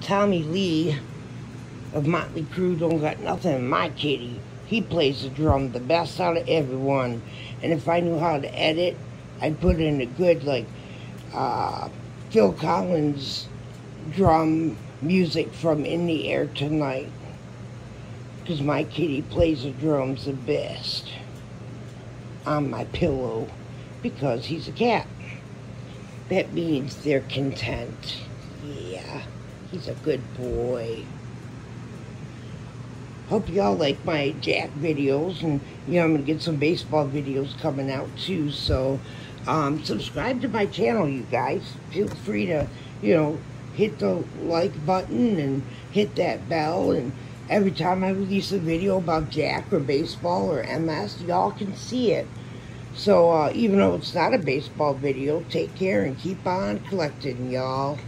Tommy Lee of Motley Crue don't got nothing. My kitty, he plays the drum the best out of everyone. And if I knew how to edit, I'd put in a good like uh, Phil Collins drum music from In the Air Tonight. Because my kitty plays the drums the best on my pillow because he's a cat. That means they're content. He's a good boy. Hope y'all like my Jack videos, and you know I'm gonna get some baseball videos coming out too. So, um, subscribe to my channel, you guys. Feel free to, you know, hit the like button and hit that bell, and every time I release a video about Jack or baseball or MS, y'all can see it. So, uh, even though it's not a baseball video, take care and keep on collecting, y'all.